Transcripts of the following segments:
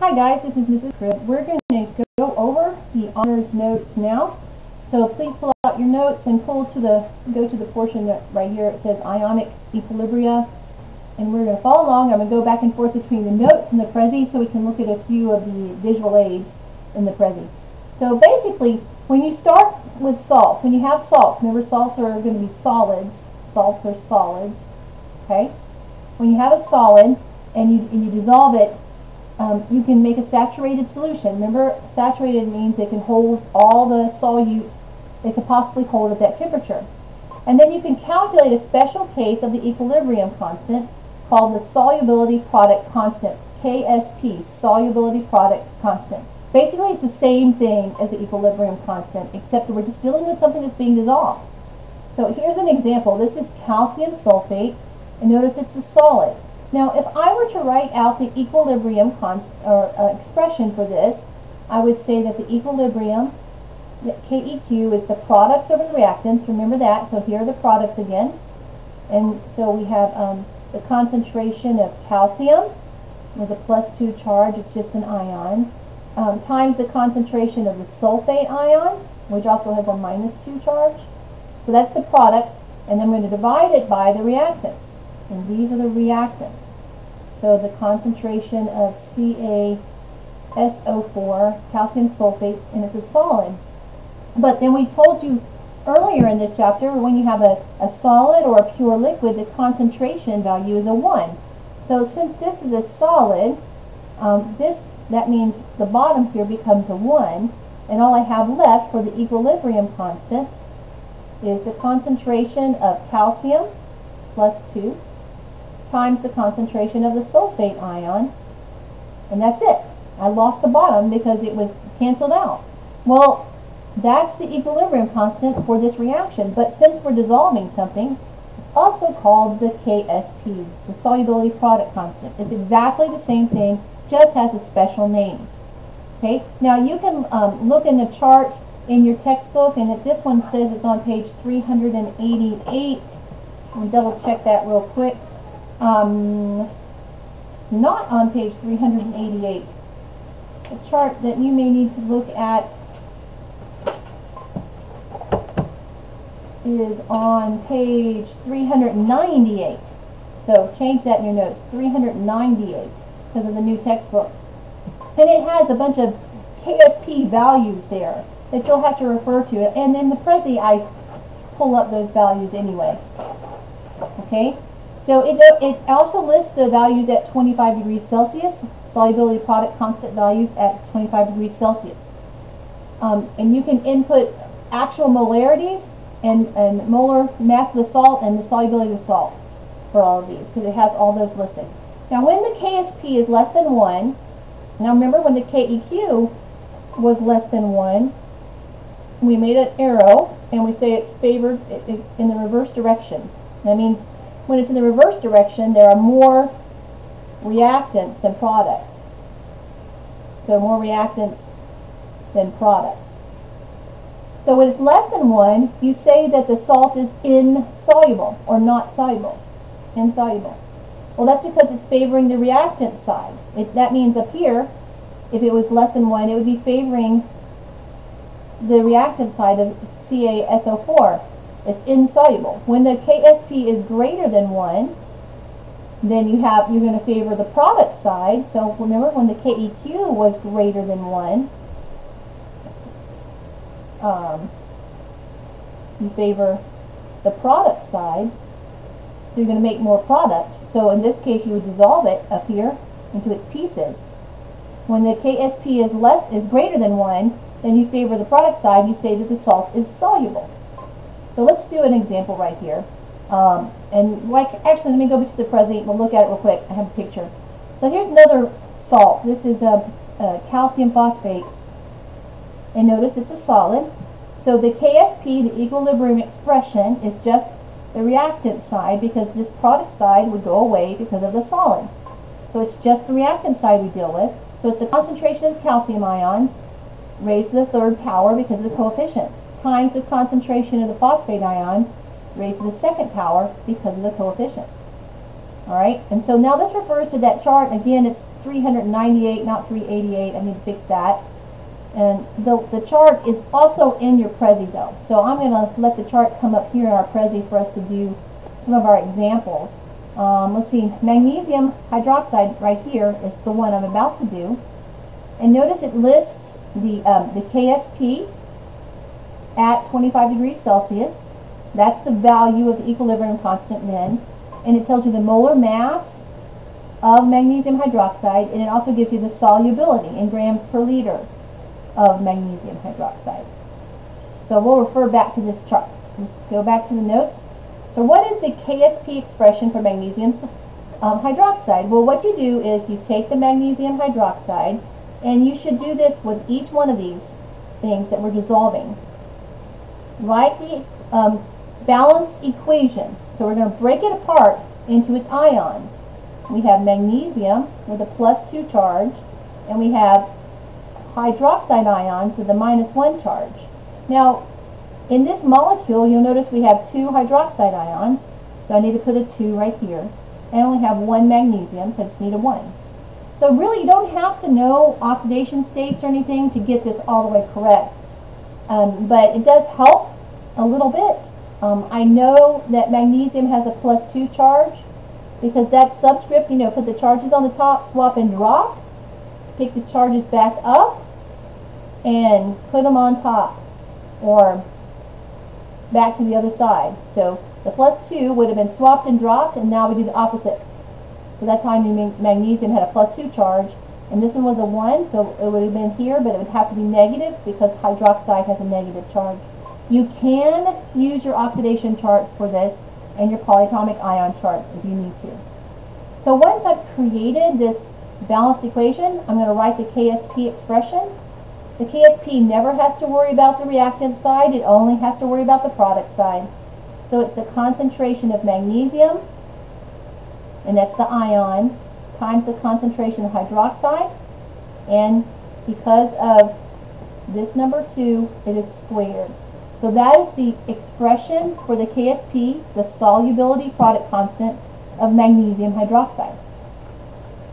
Hi guys, this is Mrs. Cribb. We're going to go over the honors notes now. So please pull out your notes and pull to the go to the portion that right here it says ionic equilibria. And we're going to follow along. I'm going to go back and forth between the notes and the Prezi so we can look at a few of the visual aids in the Prezi. So basically, when you start with salts, when you have salts, remember salts are going to be solids. Salts are solids. Okay? When you have a solid and you, and you dissolve it, um, you can make a saturated solution. Remember, saturated means it can hold all the solute it could possibly hold at that temperature. And then you can calculate a special case of the equilibrium constant called the solubility product constant, KSP, solubility product constant. Basically, it's the same thing as the equilibrium constant, except we're just dealing with something that's being dissolved. So here's an example. This is calcium sulfate, and notice it's a solid. Now, if I were to write out the equilibrium const or uh, expression for this, I would say that the equilibrium, KEQ, is the products over the reactants. Remember that. So here are the products again. And so we have um, the concentration of calcium with a plus 2 charge. It's just an ion. Um, times the concentration of the sulfate ion, which also has a minus 2 charge. So that's the products. And then we're going to divide it by the reactants. And these are the reactants. So the concentration of CaSO4, calcium sulfate, and it's a solid. But then we told you earlier in this chapter, when you have a, a solid or a pure liquid, the concentration value is a 1. So since this is a solid, um, this that means the bottom here becomes a 1. And all I have left for the equilibrium constant is the concentration of calcium plus 2 times the concentration of the sulfate ion, and that's it. I lost the bottom because it was canceled out. Well, that's the equilibrium constant for this reaction, but since we're dissolving something, it's also called the KSP, the solubility product constant. It's exactly the same thing, just has a special name. Okay, now you can um, look in the chart in your textbook, and if this one says it's on page 388, I'll double check that real quick. Um, not on page 388. The chart that you may need to look at is on page 398. So change that in your notes, 398, because of the new textbook. And it has a bunch of KSP values there that you'll have to refer to. And then the Prezi, I pull up those values anyway. Okay? So it, it also lists the values at 25 degrees Celsius, solubility product constant values at 25 degrees Celsius. Um, and you can input actual molarities and, and molar mass of the salt and the solubility of salt for all of these because it has all those listed. Now when the KSP is less than 1, now remember when the KEQ was less than 1, we made an arrow and we say it's favored, it's in the reverse direction. That means when it's in the reverse direction, there are more reactants than products. So more reactants than products. So when it's less than 1, you say that the salt is insoluble or not soluble. Insoluble. Well, that's because it's favoring the reactant side. It, that means up here, if it was less than 1, it would be favoring the reactant side of CaSO4 it's insoluble. When the KSP is greater than 1, then you have you're going to favor the product side. So remember when the KEQ was greater than 1, um, you favor the product side. So you're going to make more product. So in this case, you would dissolve it up here into its pieces. When the KSP is less is greater than 1, then you favor the product side. You say that the salt is soluble. So let's do an example right here. Um, and like, actually, let me go back to the Prezi. We'll look at it real quick. I have a picture. So here's another salt. This is a, a calcium phosphate. And notice it's a solid. So the KSP, the equilibrium expression, is just the reactant side because this product side would go away because of the solid. So it's just the reactant side we deal with. So it's the concentration of calcium ions raised to the third power because of the coefficient times the concentration of the phosphate ions raised to the second power because of the coefficient. All right, and so now this refers to that chart. Again, it's 398, not 388. I need to fix that. And the, the chart is also in your Prezi though. So I'm going to let the chart come up here in our Prezi for us to do some of our examples. Um, let's see, magnesium hydroxide right here is the one I'm about to do. And notice it lists the, um, the KSP at 25 degrees Celsius. That's the value of the equilibrium constant then and it tells you the molar mass of magnesium hydroxide, and it also gives you the solubility in grams per liter of magnesium hydroxide. So we'll refer back to this chart. Let's go back to the notes. So what is the KSP expression for magnesium um, hydroxide? Well, what you do is you take the magnesium hydroxide, and you should do this with each one of these things that we're dissolving. Write the um, balanced equation so we're going to break it apart into its ions. We have magnesium with a plus 2 charge, and we have hydroxide ions with a minus 1 charge. Now, in this molecule, you'll notice we have two hydroxide ions, so I need to put a 2 right here. I only have one magnesium, so I just need a 1. So really, you don't have to know oxidation states or anything to get this all the way correct. Um, but it does help a little bit um, I know that magnesium has a plus 2 charge because that subscript, you know, put the charges on the top, swap and drop, pick the charges back up, and put them on top or back to the other side. So the plus 2 would have been swapped and dropped, and now we do the opposite. So that's how I knew magnesium had a plus 2 charge, and this one was a 1, so it would have been here, but it would have to be negative because hydroxide has a negative charge. You can use your oxidation charts for this and your polyatomic ion charts if you need to. So once I've created this balanced equation, I'm going to write the KSP expression. The KSP never has to worry about the reactant side, it only has to worry about the product side. So it's the concentration of magnesium, and that's the ion, times the concentration of hydroxide, and because of this number 2, it is squared. So that is the expression for the KSP, the solubility product constant of magnesium hydroxide.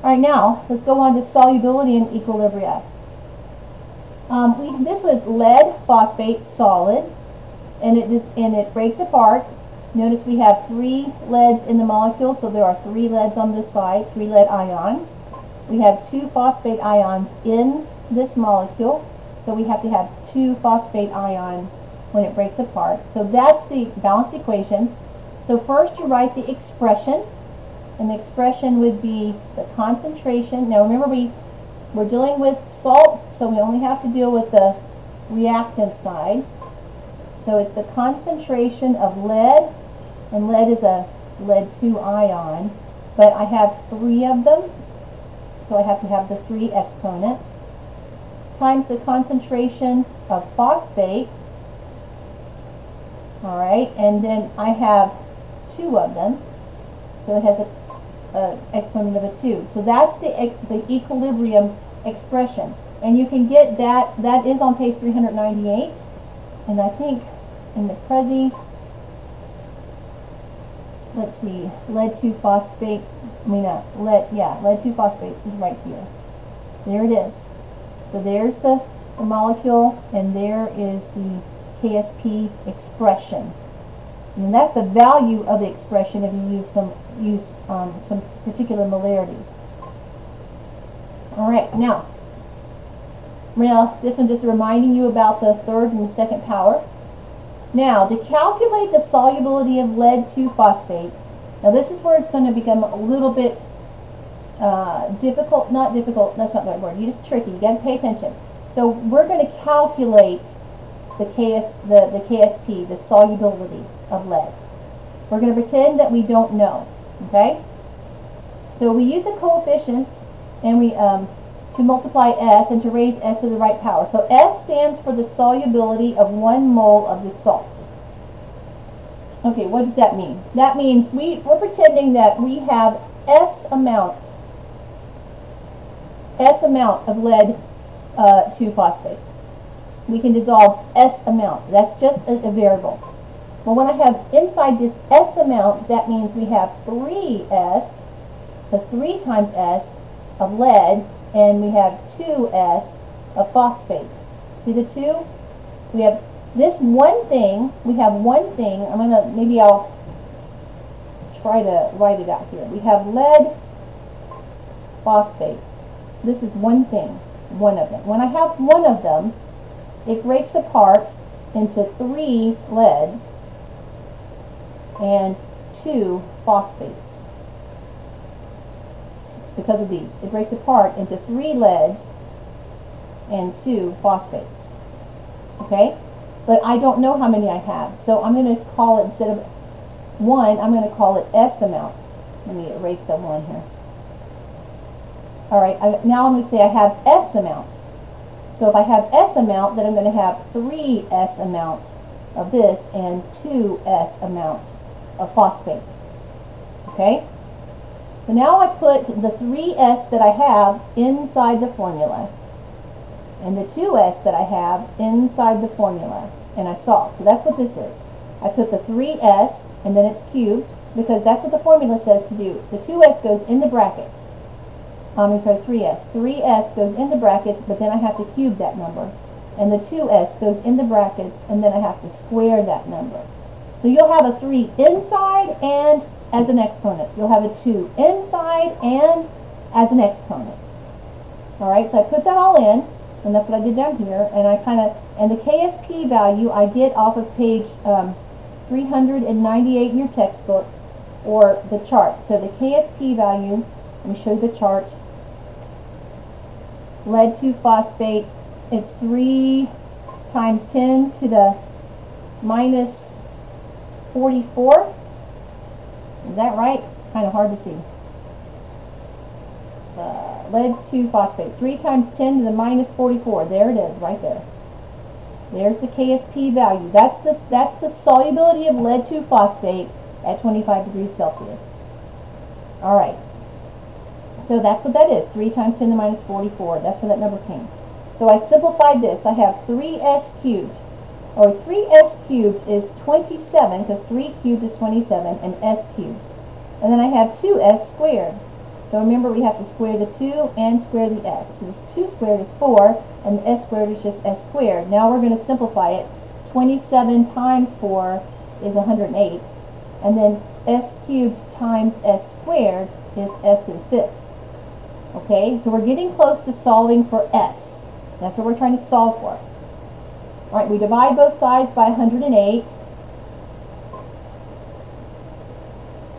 All right, now let's go on to solubility and equilibria. Um, we, this was lead phosphate solid, and it, and it breaks apart. Notice we have three leads in the molecule, so there are three leads on this side, three lead ions. We have two phosphate ions in this molecule, so we have to have two phosphate ions when it breaks apart. So that's the balanced equation. So first you write the expression, and the expression would be the concentration. Now remember we, we're dealing with salts, so we only have to deal with the reactant side. So it's the concentration of lead, and lead is a lead 2 ion, but I have three of them, so I have to have the 3 exponent, times the concentration of phosphate, all right, and then I have two of them, so it has a, a exponent of a 2. So that's the, the equilibrium expression. And you can get that, that is on page 398, and I think in the Prezi, let's see, lead 2 phosphate, I mean, uh, lead, yeah, lead 2 phosphate is right here. There it is. So there's the, the molecule, and there is the KSP expression. And that's the value of the expression if you use some use um, some particular molarities. All right, now, now this one just reminding you about the third and the second power. Now, to calculate the solubility of lead 2 phosphate, now this is where it's going to become a little bit uh, difficult, not difficult, that's not the right word, you just tricky, you got to pay attention. So we're going to calculate the, KS, the, the KSP, the solubility of lead. We're going to pretend that we don't know, okay? So we use the coefficients and we um, to multiply S and to raise S to the right power. So S stands for the solubility of one mole of the salt. Okay, what does that mean? That means we, we're pretending that we have S amount, S amount of lead uh, 2 phosphate we can dissolve S amount. That's just a, a variable. Well, when I have inside this S amount, that means we have 3S, because 3 times S of lead, and we have 2S of phosphate. See the two? We have this one thing, we have one thing, I'm going to, maybe I'll try to write it out here. We have lead phosphate. This is one thing, one of them. When I have one of them, it breaks apart into three leads and two phosphates. Because of these. It breaks apart into three leads and two phosphates. Okay? But I don't know how many I have. So I'm going to call it, instead of one, I'm going to call it S amount. Let me erase that one here. All right, I, now I'm going to say I have S amount. So if I have S amount, then I'm going to have 3S amount of this and 2S amount of phosphate. Okay? So now I put the 3S that I have inside the formula and the 2S that I have inside the formula and I solve. So that's what this is. I put the 3S and then it's cubed because that's what the formula says to do. The 2S goes in the brackets. Um, I'm sorry, 3S. 3S goes in the brackets, but then I have to cube that number. And the 2S goes in the brackets, and then I have to square that number. So you'll have a 3 inside and as an exponent. You'll have a 2 inside and as an exponent. All right, so I put that all in, and that's what I did down here. And I kind of, and the KSP value I get off of page um, 398 in your textbook, or the chart. So the KSP value, let me show you the chart. Lead 2 phosphate, it's 3 times 10 to the minus 44. Is that right? It's kind of hard to see. Uh, lead 2 phosphate. 3 times 10 to the minus 44. There it is, right there. There's the KSP value. That's the, that's the solubility of lead 2 phosphate at 25 degrees Celsius. All right. So that's what that is. 3 times 10 to the minus 44. That's where that number came. So I simplified this. I have 3s cubed. Or 3s cubed is 27, because 3 cubed is 27, and s cubed. And then I have 2s squared. So remember, we have to square the 2 and square the s. So this 2 squared is 4, and the s squared is just s squared. Now we're going to simplify it. 27 times 4 is 108. And then s cubed times s squared is s to the fifth. Okay, so we're getting close to solving for s. That's what we're trying to solve for. All right, we divide both sides by 108.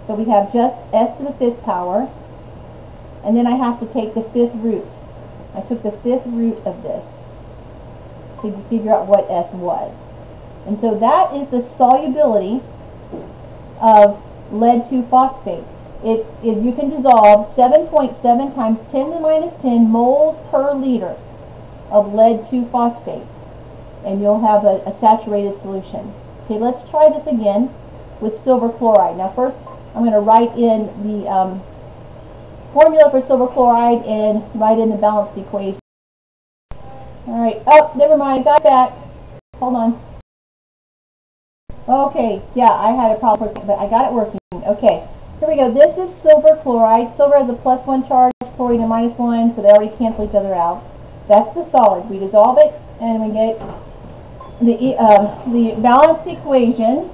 So we have just s to the fifth power. And then I have to take the fifth root. I took the fifth root of this to figure out what S was. And so that is the solubility of lead 2 phosphate. It, it, you can dissolve 7.7 .7 times 10 to the minus 10 moles per liter of lead 2 phosphate. And you'll have a, a saturated solution. Okay, let's try this again with silver chloride. Now first, I'm going to write in the um, formula for silver chloride and write in the balanced equation. All right. Oh, never mind. Got back. Hold on. Okay. Yeah, I had a problem, but I got it working. Okay. Here we go. This is silver chloride. Silver has a plus one charge, chlorine a minus one, so they already cancel each other out. That's the solid. We dissolve it, and we get the uh, the balanced equation.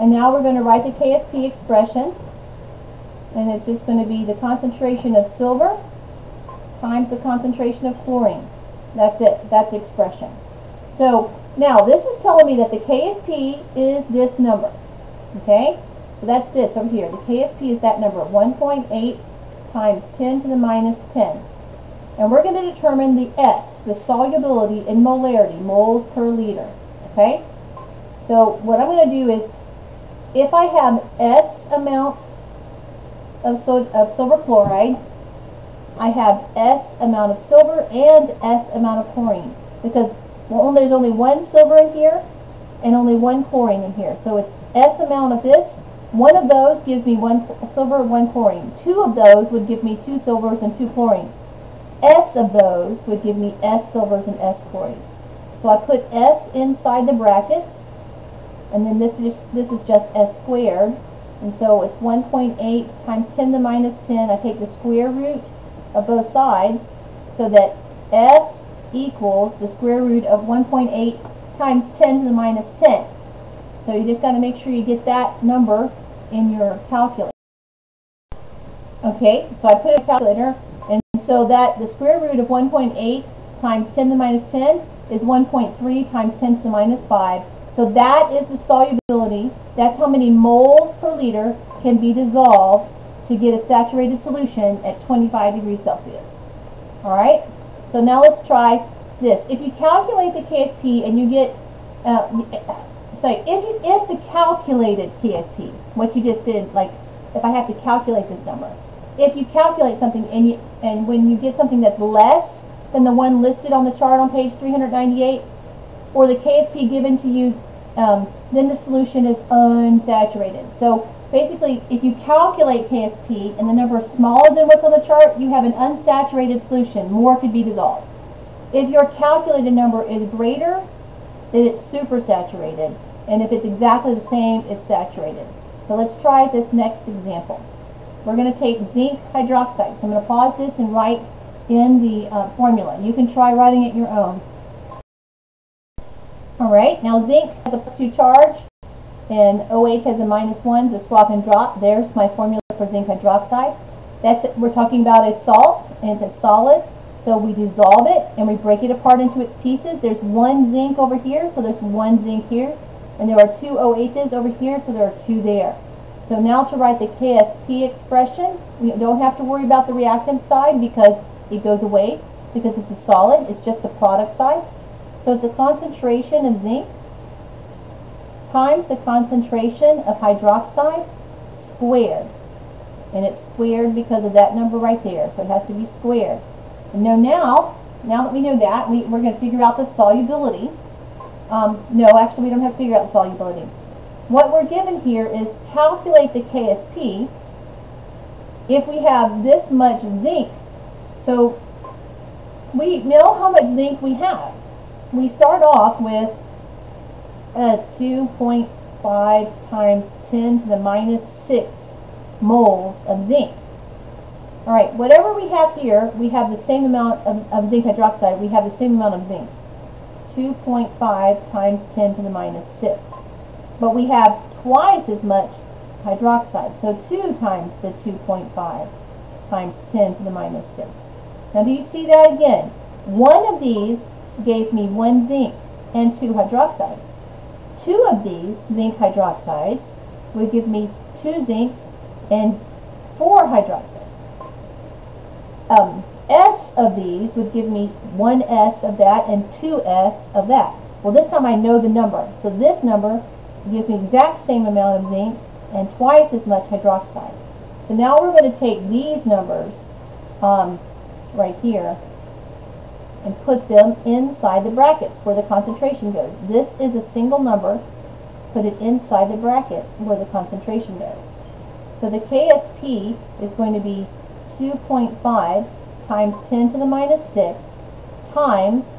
And now we're going to write the KSP expression and it's just going to be the concentration of silver times the concentration of chlorine. That's it. That's expression. So now this is telling me that the KSP is this number. Okay? So that's this over here. The KSP is that number, 1.8 times 10 to the minus 10. And we're going to determine the S, the solubility in molarity, moles per liter. Okay? So what I'm going to do is, if I have S amount of, so, of silver chloride. I have S amount of silver and S amount of chlorine because well, there's only one silver in here and only one chlorine in here. So it's S amount of this. One of those gives me one silver, and one chlorine. Two of those would give me two silvers and two chlorines. S of those would give me S silvers and S chlorines. So I put S inside the brackets and then this, this is just s squared. And so it's 1.8 times 10 to the minus 10. I take the square root of both sides so that s equals the square root of 1.8 times 10 to the minus 10. So you just got to make sure you get that number in your calculator. Okay, so I put a calculator, and so that the square root of 1.8 times 10 to the minus 10 is 1.3 times 10 to the minus 5. So that is the solubility. That's how many moles per liter can be dissolved to get a saturated solution at 25 degrees Celsius. All right? So now let's try this. If you calculate the KSP and you get, uh, say, if, if the calculated KSP, what you just did, like if I have to calculate this number, if you calculate something and, you, and when you get something that's less than the one listed on the chart on page 398, or the KSP given to you, um, then the solution is unsaturated. So basically, if you calculate KSP and the number is smaller than what's on the chart, you have an unsaturated solution. More could be dissolved. If your calculated number is greater, then it's supersaturated. And if it's exactly the same, it's saturated. So let's try this next example. We're going to take zinc hydroxide. So I'm going to pause this and write in the uh, formula. You can try writing it your own. Alright, now zinc has a plus 2 charge and OH has a minus 1, so swap and drop. There's my formula for zinc hydroxide. That's. We're talking about a salt and it's a solid. So we dissolve it and we break it apart into its pieces. There's one zinc over here, so there's one zinc here. And there are two OHs over here, so there are two there. So now to write the KSP expression, we don't have to worry about the reactant side because it goes away because it's a solid. It's just the product side. So it's the concentration of zinc times the concentration of hydroxide squared. And it's squared because of that number right there. So it has to be squared. Now, now, now that we know that, we, we're going to figure out the solubility. Um, no, actually, we don't have to figure out the solubility. What we're given here is calculate the KSP if we have this much zinc. So we know how much zinc we have. We start off with a 2.5 times 10 to the minus 6 moles of zinc. All right, whatever we have here, we have the same amount of, of zinc hydroxide. We have the same amount of zinc. 2.5 times 10 to the minus 6. But we have twice as much hydroxide. So 2 times the 2.5 times 10 to the minus 6. Now do you see that again? One of these gave me one zinc and two hydroxides. Two of these zinc hydroxides would give me two zincs and four hydroxides. Um, S of these would give me one S of that and two S of that. Well, this time I know the number. So this number gives me exact same amount of zinc and twice as much hydroxide. So now we're going to take these numbers um, right here and put them inside the brackets where the concentration goes. This is a single number. Put it inside the bracket where the concentration goes. So the KSP is going to be 2.5 times 10 to the minus 6 times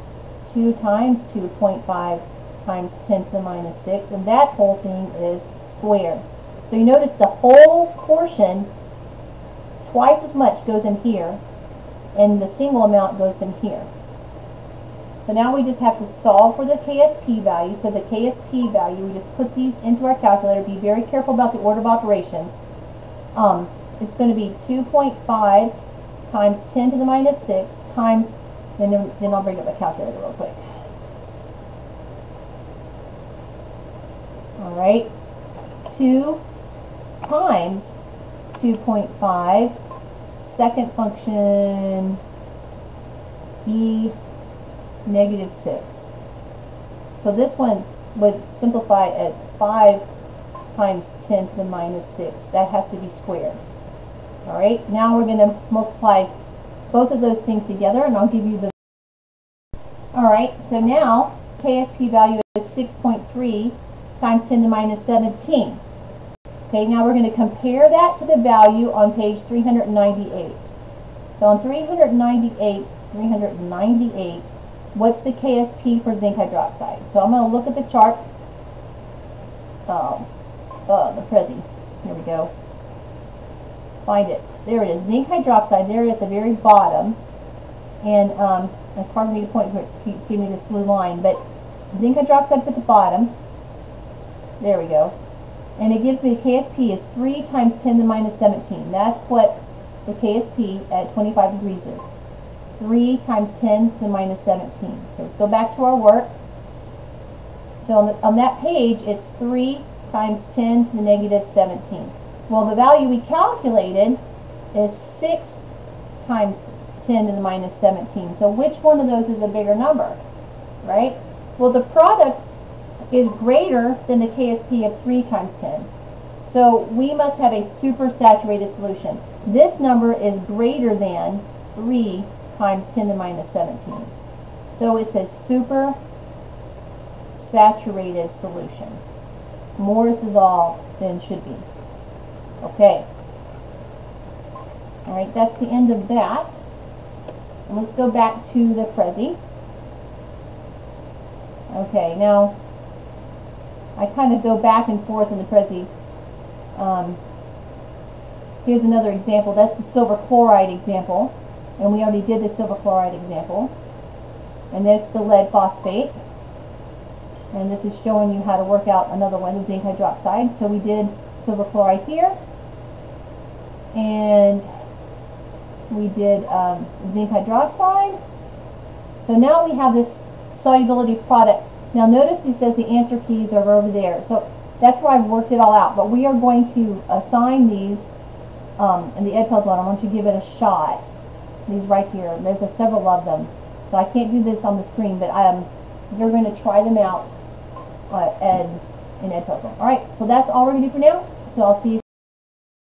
2 times 2.5 times 10 to the minus 6, and that whole thing is squared. So you notice the whole portion, twice as much goes in here, and the single amount goes in here. So now we just have to solve for the KSP value. So the KSP value, we just put these into our calculator. Be very careful about the order of operations. Um, it's going to be 2.5 times 10 to the minus 6 times, then, then I'll bring up my calculator real quick. all right, 2 times 2.5, second function e negative 6. So this one would simplify as 5 times 10 to the minus 6. That has to be squared. All right, now we're going to multiply both of those things together, and I'll give you the... All right, so now KSP value is 6.3 times 10 to the minus 17. Okay, now we're going to compare that to the value on page 398. So on 398, 398, what's the KSP for zinc hydroxide? So I'm going to look at the chart. um, uh, the Prezi. Here we go. Find it. There it is. Zinc hydroxide there at the very bottom. And um, it's hard for me to point, it keeps giving me this blue line, but zinc hydroxide's at the bottom. There we go. And it gives me the KSP is 3 times 10 to the minus 17. That's what the KSP at 25 degrees is. 3 times 10 to the minus 17. So let's go back to our work. So on, the, on that page, it's 3 times 10 to the negative 17. Well, the value we calculated is 6 times 10 to the minus 17. So which one of those is a bigger number, right? Well, the product is greater than the KSP of 3 times 10. So we must have a supersaturated solution. This number is greater than 3 times 10 to the minus 17. So it's a super saturated solution. More is dissolved than should be. Okay. All right, that's the end of that. And let's go back to the Prezi. Okay, now I kind of go back and forth in the Prezi. Um, here's another example. That's the silver chloride example. And we already did the silver chloride example. And that's the lead phosphate. And this is showing you how to work out another one, the zinc hydroxide. So we did silver chloride here. And we did um, zinc hydroxide. So now we have this solubility product. Now notice this says the answer keys are over there. So that's where I've worked it all out. But we are going to assign these um, in the Edpuzzle, and I want you to give it a shot. These right here. There's a, several of them. So I can't do this on the screen, but um, you're going to try them out uh, Ed, in Edpuzzle. All right, so that's all we're going to do for now. So I'll see you